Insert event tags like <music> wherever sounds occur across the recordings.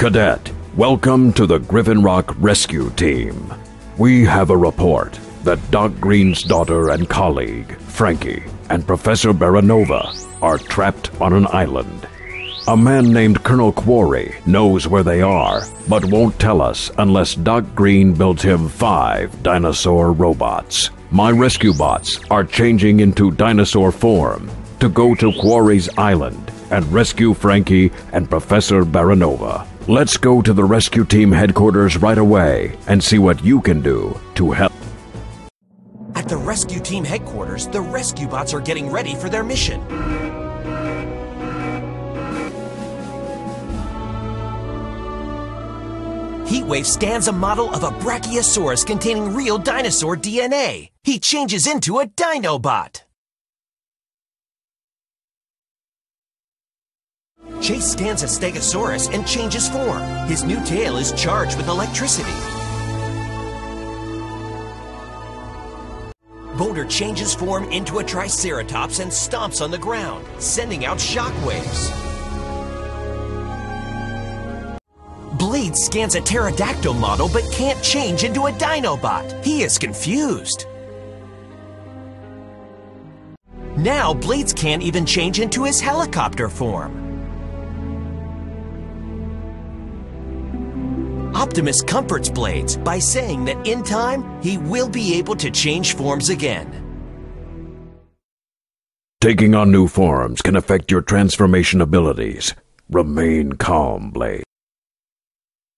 Cadet, welcome to the Griffin Rock Rescue Team. We have a report that Doc Greene's daughter and colleague, Frankie, and Professor Baranova are trapped on an island. A man named Colonel Quarry knows where they are, but won't tell us unless Doc Greene builds him five dinosaur robots. My rescue bots are changing into dinosaur form to go to Quarry's island and rescue Frankie and Professor Baranova. Let's go to the rescue team headquarters right away and see what you can do to help. At the rescue team headquarters, the rescue bots are getting ready for their mission. Heatwave scans a model of a Brachiosaurus containing real dinosaur DNA. He changes into a Dinobot. Chase scans a Stegosaurus and changes form. His new tail is charged with electricity. Boulder changes form into a Triceratops and stomps on the ground, sending out shockwaves. Blade scans a pterodactyl model but can't change into a Dinobot. He is confused. Now Blades can't even change into his helicopter form. Optimus comforts Blades by saying that in time, he will be able to change forms again. Taking on new forms can affect your transformation abilities. Remain calm, Blade.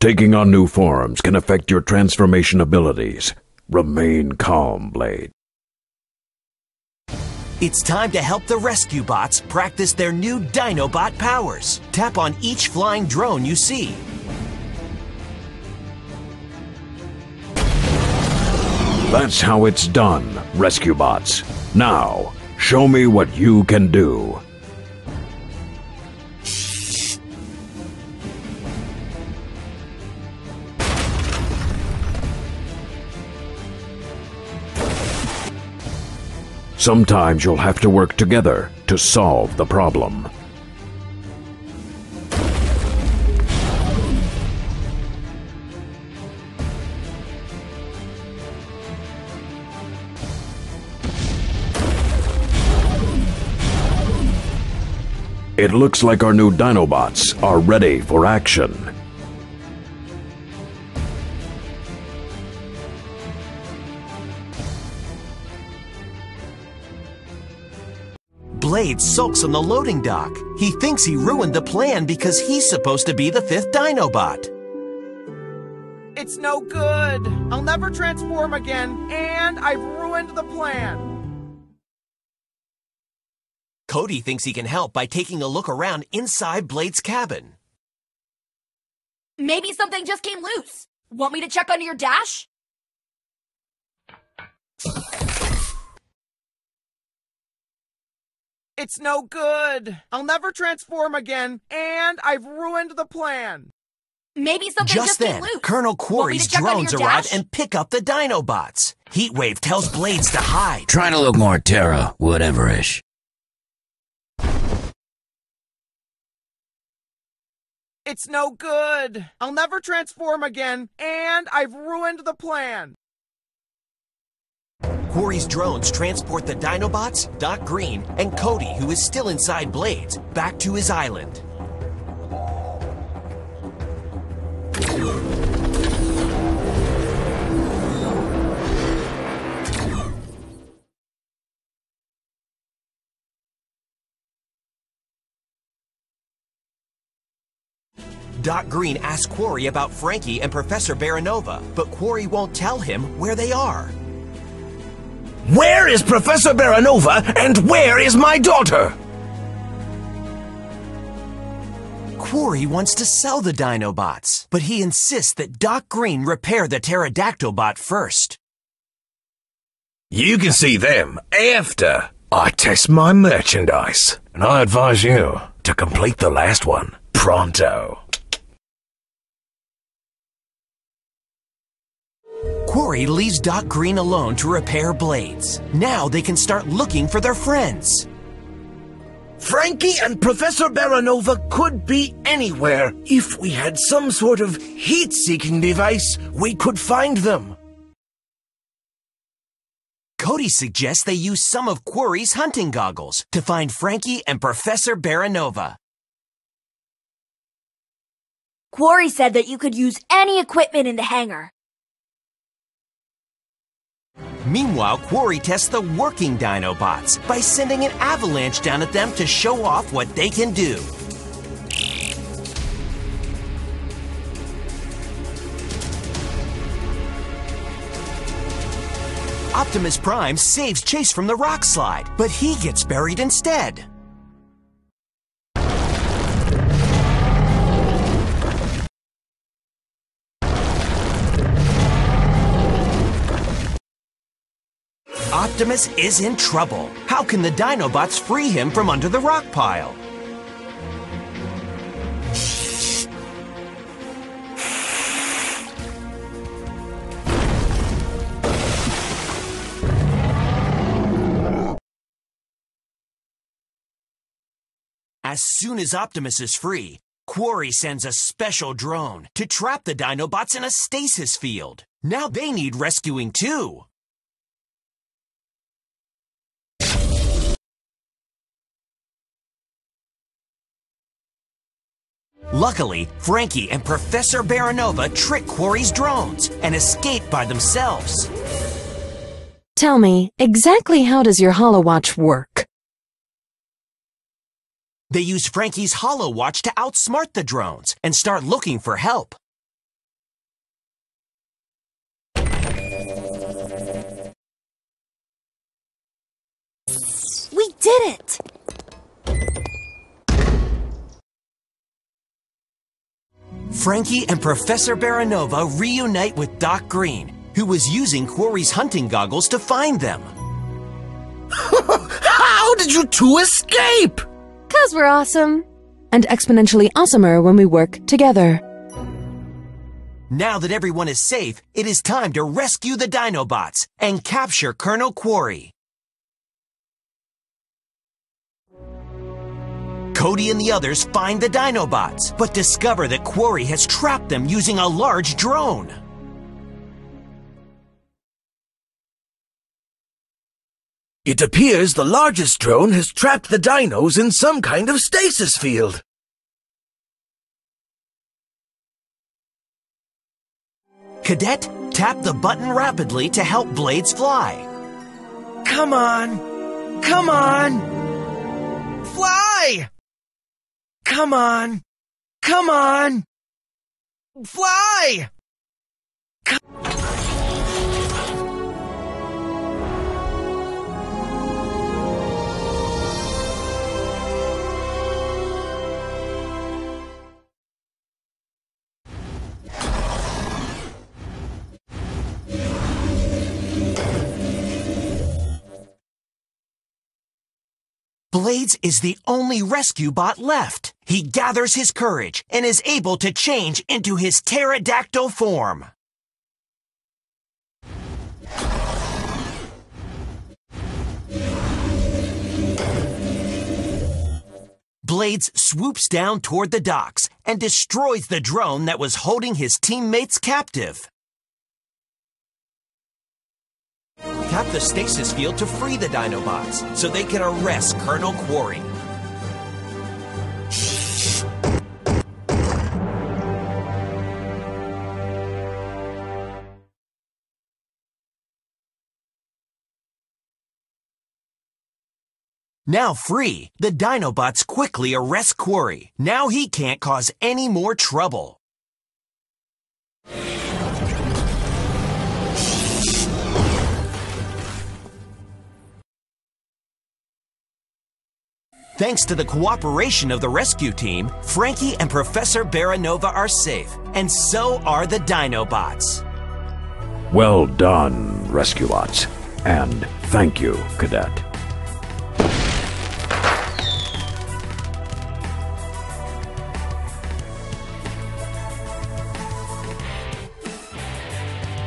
Taking on new forms can affect your transformation abilities. Remain calm, Blade. It's time to help the rescue bots practice their new Dinobot powers. Tap on each flying drone you see. That's how it's done, rescue bots. Now, show me what you can do. Sometimes you'll have to work together to solve the problem. It looks like our new Dinobots are ready for action. Blade sulks on the loading dock. He thinks he ruined the plan because he's supposed to be the fifth Dinobot. It's no good. I'll never transform again, and I've ruined the plan. Cody thinks he can help by taking a look around inside Blade's cabin. Maybe something just came loose. Want me to check under your dash? It's no good. I'll never transform again, and I've ruined the plan. Maybe something Just just, then, came loose. Colonel Want me Quarry's drones arrive and pick up the Dinobots. Heatwave tells Blades to hide. Trying to look more Terra, whatever-ish. It's no good. I'll never transform again, and I've ruined the plan. Quarry's drones transport the Dinobots, Doc Greene, and Cody, who is still inside Blades, back to his island. Doc Greene asks Quarry about Frankie and Professor Baranova, but Quarry won't tell him where they are. Where is Professor Baranova and where is my daughter? Quarry wants to sell the Dinobots, but he insists that Doc Greene repair the Pterodactyl bot first. You can see them after I test my merchandise. And I advise you to complete the last one pronto. Quarry leaves Doc Greene alone to repair blades. Now they can start looking for their friends. Frankie and Professor Baranova could be anywhere. If we had some sort of heat-seeking device, we could find them. Cody suggests they use some of Quarry's hunting goggles to find Frankie and Professor Baranova. Quarry said that you could use any equipment in the hangar. Meanwhile, Quarry tests the working Dinobots by sending an avalanche down at them to show off what they can do. Optimus Prime saves Chase from the rock slide, but he gets buried instead. Optimus is in trouble. How can the Dinobots free him from under the rock pile? As soon as Optimus is free, Quarry sends a special drone to trap the Dinobots in a stasis field. Now they need rescuing too. Luckily, Frankie and Professor Baranova trick Quarry's drones and escape by themselves. Tell me, exactly how does your HoloWatch work? They use Frankie's HoloWatch to outsmart the drones and start looking for help. We did it! Frankie and Professor Baranova reunite with Doc Greene, who was using Quarry's hunting goggles to find them. <laughs> How did you two escape? Cause we're awesome. And exponentially awesomer when we work together. Now that everyone is safe, it is time to rescue the Dinobots and capture Colonel Quarry. Cody and the others find the Dinobots, but discover that Quarry has trapped them using a large drone. It appears the largest drone has trapped the dinos in some kind of stasis field. Cadet, tap the button rapidly to help Blades fly. Come on! Come on! Come on! Come on! Fly! Blades is the only rescue bot left. He gathers his courage and is able to change into his pterodactyl form. Blades swoops down toward the docks and destroys the drone that was holding his teammates captive. Tap the stasis field to free the Dinobots so they can arrest Colonel Quarry. Now free, the Dinobots quickly arrest Quarry. Now he can't cause any more trouble. Thanks to the cooperation of the rescue team, Frankie and Professor Baranova are safe, and so are the Dinobots. Well done, Rescuebots. And thank you, Cadet.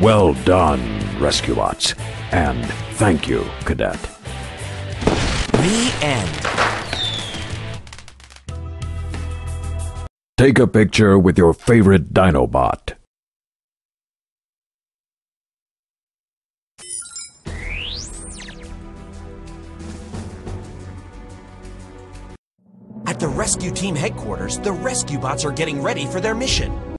Well done, Rescuebots. And thank you, Cadet. The end. Take a picture with your favorite Dinobot. At the rescue team headquarters, the rescue bots are getting ready for their mission.